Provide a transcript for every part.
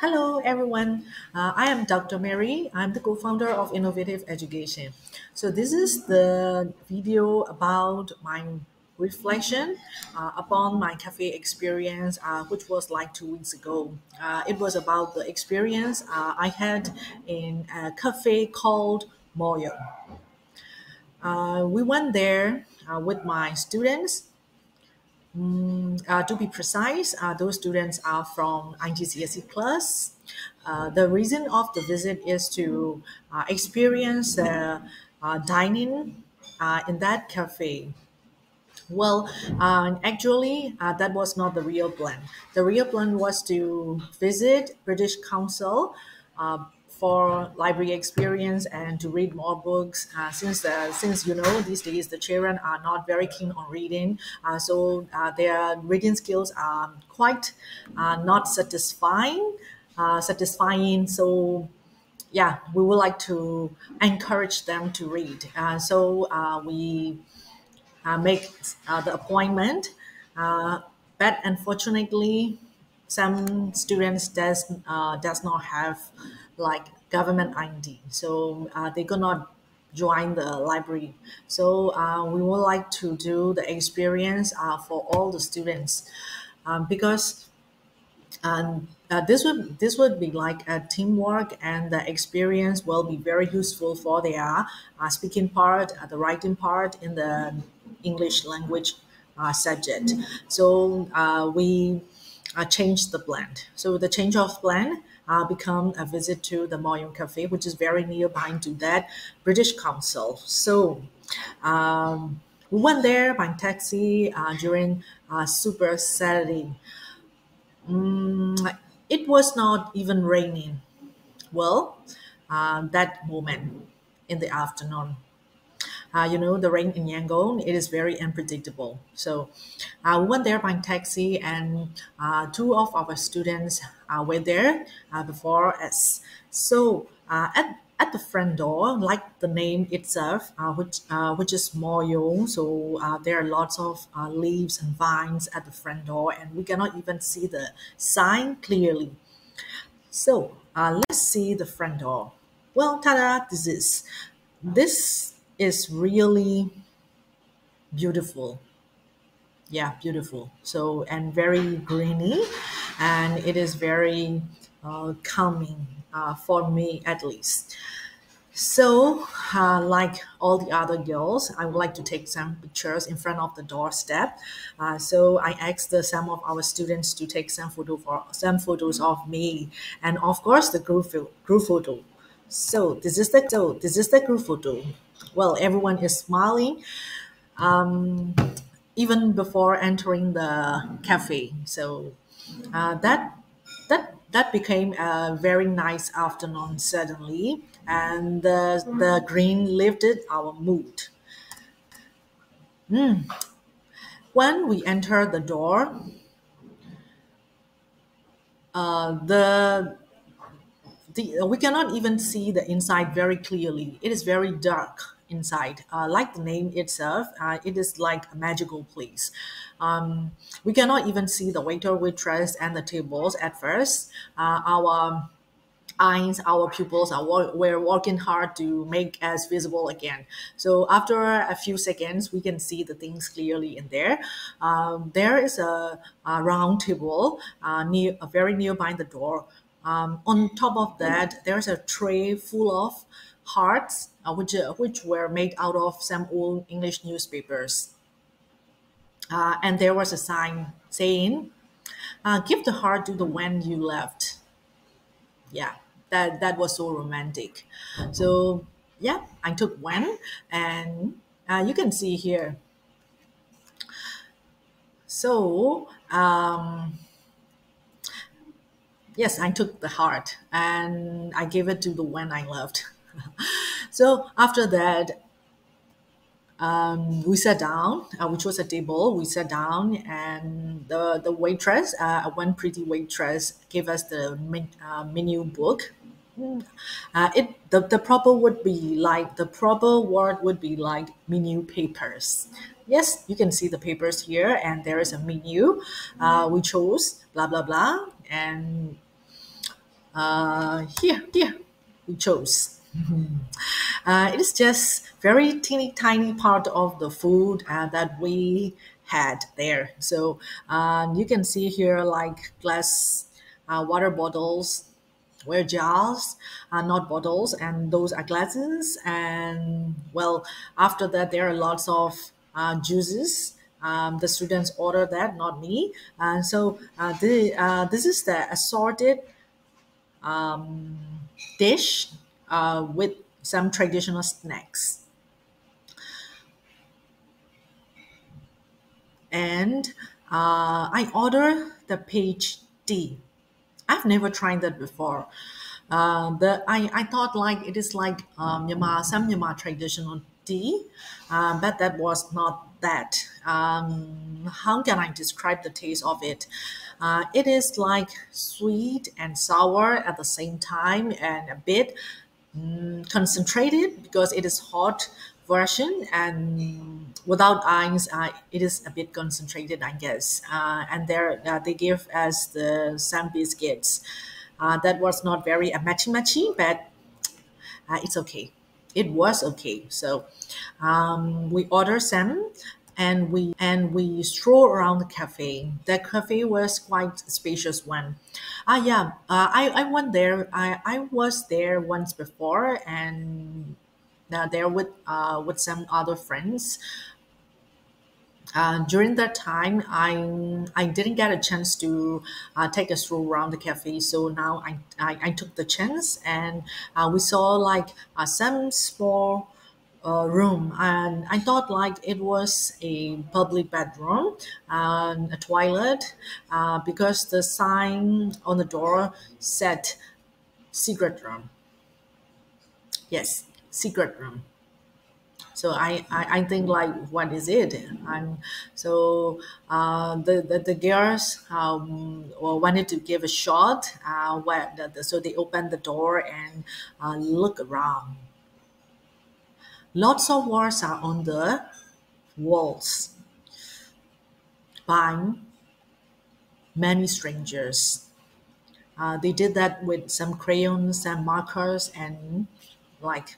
Hello, everyone. Uh, I am Dr. Mary. I'm the co-founder of Innovative Education. So this is the video about my reflection uh, upon my cafe experience, uh, which was like two weeks ago. Uh, it was about the experience uh, I had in a cafe called Maw Yon. Uh, we went there with my students Mm, uh, to be precise, uh, those students are from IGCSE Plus. Uh, the reason of the visit is to uh, experience the uh, dining uh, in that cafe. Well, actually, that was not the real plan. The real plan was to visit British Council for library experience and to read more books. Uh, since uh, since you know these days the children are not very keen on reading, uh, so uh, their reading skills are quite uh, not satisfying. Uh, satisfying. So yeah, we would like to encourage them to read. So we make the appointment. But unfortunately, some students does does not have like government ID, so uh, they could not join the library. So uh, we would like to do the experience uh, for all the students. Um, because and uh, this would this would be like a teamwork and the experience will be very useful for their uh, speaking part uh, the writing part in the english language uh, subject. So we uh, changed the plan so the change of plan uh, become a visit to the Maw Yon Cafe, which is very nearby to that British Council. So um, we went there by taxi uh, during uh, Super Saturday. Mm, it was not even raining. Well, uh, that moment in the afternoon. Uh, you know, the rain in Yangon, it is very unpredictable. So uh, we went there by taxi and uh, two of our students uh, were there uh, before us. So uh, at, at the front door, like the name itself, uh, which uh, which is Maw Yon, so uh, there are lots of leaves and vines at the front door, and we cannot even see the sign clearly. So let's see the front door. Well, ta-da! This is this is really beautiful. Yeah, beautiful. So and very greeny, and it is very uh, calming uh, for me at least. So, uh, like all the other girls, I would like to take some pictures in front of the doorstep. Uh, so I asked the, some of our students to take some photo for some photos of me, and of course the group group photo. So this is the so this is the group photo. Well, everyone is smiling, um, even before entering the cafe. So uh, that that that became a very nice afternoon suddenly, and the the green lifted our mood. When we entered the door, uh, the the we cannot even see the inside very clearly. It is very dark inside. Uh, like the name itself, uh, it is like a magical place. Um, we cannot even see the waiter, waitress, and the tables at first. Uh, our eyes, our pupils are were working hard to make us visible again. So after a few seconds, we can see the things clearly in there. Um, there is a, a round table uh, near, uh, very nearby the door. Um, on top of that, there's a tray full of hearts, uh, which uh, which were made out of some old English newspapers. Uh, and there was a sign saying, uh, "Give the heart to the one you left." yeah that that was so romantic so yeah i took one and uh, you can see here so um, yes i took the heart and i gave it to the one i loved so after that um, we sat down, uh, which was a table. We sat down, and the the waitress, uh, one pretty waitress, gave us the men, uh, menu book. Uh, it the, the proper would be like the proper word would be like menu papers. Yes, you can see the papers here, and there is a menu. Uh, we chose blah blah blah, and uh, here, here, we chose. Uh, it is just very teeny tiny part of the food uh, that we had there. So um, you can see here like glass uh, water bottles were jars, uh, not bottles, and those are glasses. And well, after that, there are lots of uh, juices. Um, the students order that, not me. And so uh, the, uh, this is the assorted um, dish uh, with some traditional snacks. And uh, I order the page D. I've never tried that before. Uh, the I, I thought like it is like um, Myanmar, some Myanmar traditional tea, uh, but that was not that. Um, how can I describe the taste of it? Uh, it is like sweet and sour at the same time and a bit mm, concentrated because it is hot version and without ice uh, it is a bit concentrated i guess uh, and there uh, they give us the some biscuits uh, that was not very matchy matchy but uh, it's okay it was okay so um, we ordered some and we and we stroll around the cafe. The cafe was quite spacious one. Ah yeah, uh, I I went there. I I was there once before and uh, there with uh with some other friends. Uh, during that time, I I didn't get a chance to uh, take a stroll around the cafe. So now I I, I took the chance and uh, we saw like uh, some small uh, room and I thought like it was a public bedroom and a toilet uh, because the sign on the door said secret room. Yes, secret room. So I, I, I think like what is it? And so uh, the, the the girls um, wanted to give a shot. Uh, where the, the, so they opened the door and uh, look around Lots of words are on the walls. By many strangers. Uh, they did that with some crayons and markers and like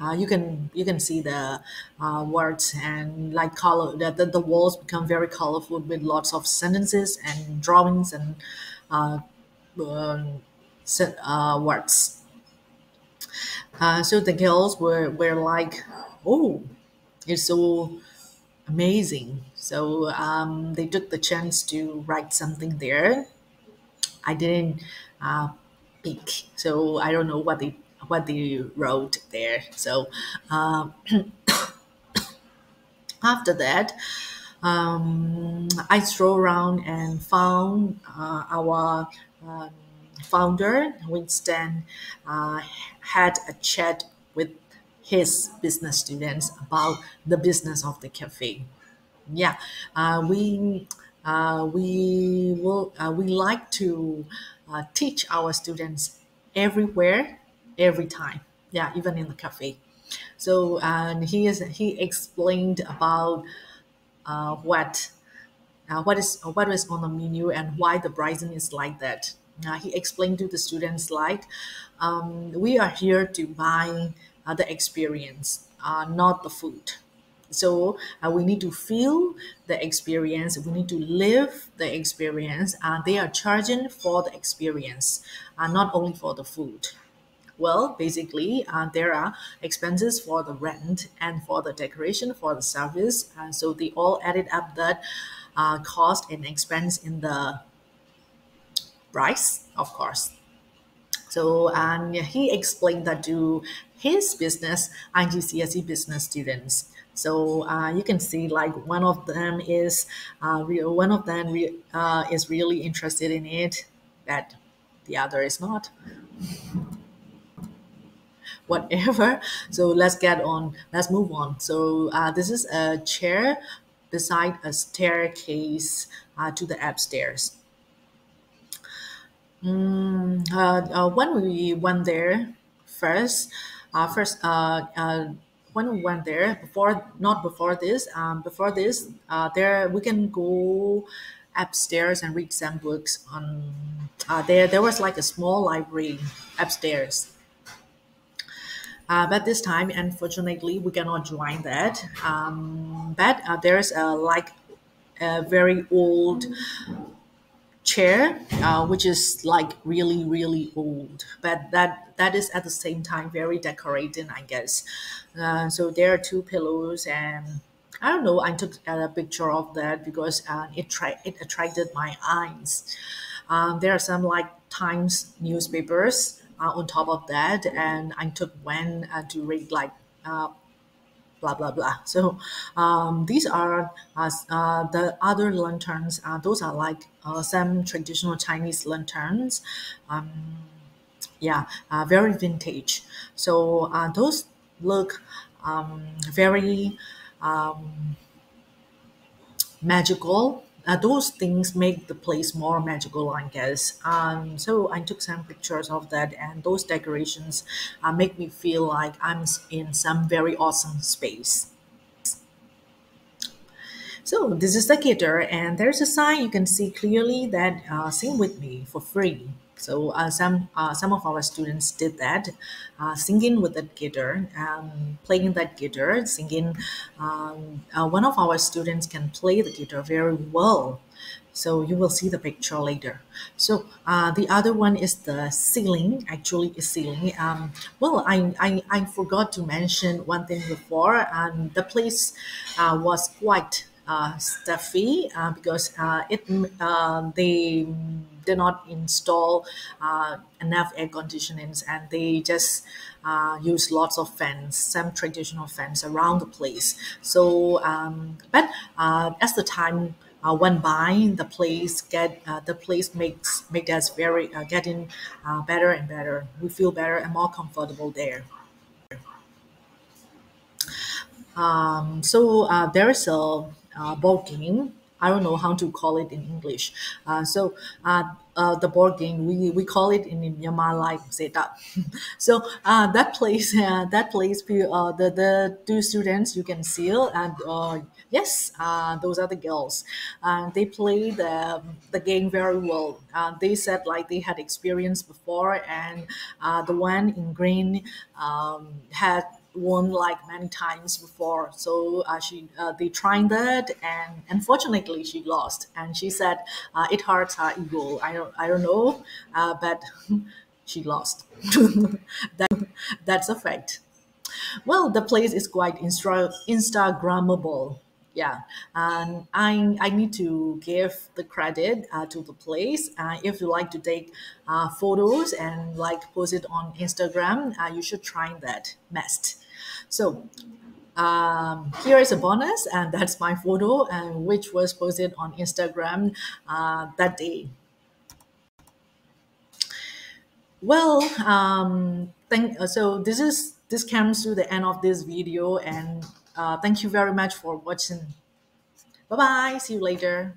uh, you can you can see the uh, words and like color the, the, the walls become very colorful with lots of sentences and drawings and uh, um, uh, words uh, so the girls were, were like, oh, it's so amazing. So um, they took the chance to write something there. I didn't uh, peek, so I don't know what they what they wrote there. So um, after that, um, I strolled around and found uh, our um, founder Winston uh, had a chat with his business students about the business of the cafe. Yeah, uh, we uh, we will uh, we like to uh, teach our students everywhere, every time. Yeah, even in the cafe. So and he is he explained about uh, what what is what is on the menu and why the pricing is like that. Uh, he explained to the students like um, we are here to buy uh, the experience, uh, not the food. So uh, we need to feel the experience. We need to live the experience. Uh, they are charging for the experience, uh, not only for the food. Well, basically, there are expenses for the rent and for the decoration, for the service. So they all added up that cost and expense in the price, of course. So and he explained that to his business, IGCSE business students. So uh, you can see like one of them is uh, one of them uh, is really interested in it, but the other is not. Whatever. So let's get on. Let's move on. So uh, this is a chair beside a staircase uh, to the upstairs. Mm, uh, uh, when we went there first, uh, first uh, uh, when we went there before, not before this, um, before this, uh, there we can go upstairs and read some books on uh, there there was like a small library upstairs. Uh, but this time unfortunately we cannot join that. Um, but uh, there's a like a very old chair uh, which is like really really old but that that is at the same time very decorating i guess uh, so there are two pillows and I don't know. I took a picture of that because uh, it tri- it attracted my eyes. Um, there are some like Times newspapers uh, on top of that, and I took one uh, to read like uh, blah blah blah. So um, these are uh, uh, the other lanterns. Uh, those are like uh, some traditional Chinese lanterns. Um, yeah, uh, very vintage. So uh, those look um, very um, magical. Uh, those things make the place more magical, I guess. Um, so I took some pictures of that, and those decorations uh, make me feel like I'm in some very awesome space. So this is the cater, and there's a sign you can see clearly that uh, sing with me for free. So uh, some uh, some of our students did that, uh, singing with that guitar, um, playing that guitar, singing. Um, uh, one of our students can play the guitar very well. So you will see the picture later. So uh, the other one is the ceiling. Actually, is ceiling. Um, well, I, I I forgot to mention one thing before. Um, the place uh, was quite stuffy because it uh, they did not install uh, enough air conditionings and they just uh, use lots of fans, some traditional fans around the place. So, um, but uh, as the time uh, went by, the place get uh, the place makes make us very uh, getting uh, better and better. We feel better and more comfortable there. Um, so uh, there is a uh, board game. I don't know how to call it in English. Uh, so uh, uh, the board game we, we call it in Myanmar like setup. so uh, that place uh, that place uh, the the two students you can see and uh, yes uh, those are the girls. Uh, they play the the game very well. Uh, they said like they had experience before and uh, the one in green um, had won like many times before. So uh, she uh, they tried that, and unfortunately she lost. And she said uh, it hurts her ego. I don't I don't know, uh, but she lost. that that's a fact. Well, the place is quite instra- Instagrammable. Yeah, and I I need to give the credit uh, to the place. Uh, if you like to take uh, photos and like post it on Instagram, uh, you should try that must. So um, here is a bonus, and that's my photo, and which was posted on Instagram uh, that day. Well, um, thank. So this is this comes to the end of this video, and uh, thank you very much for watching. Bye bye. See you later.